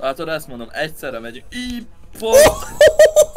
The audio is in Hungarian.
Látod, ezt mondom, egyszerre megyünk. Így,